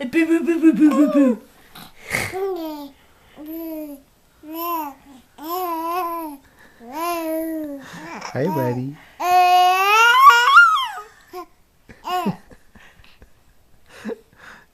boo boo boo boo boo boo boo. Hey, buddy.